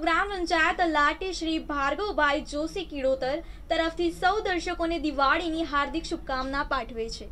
ગ્રામ પંચાયત લાટી શ્રી ભાર્ગવભાઈ જોશી કિડોતર તરફથી સૌ દર્શકોને દિવાળીની હાર્દિક શુભકામના પાઠવે છે.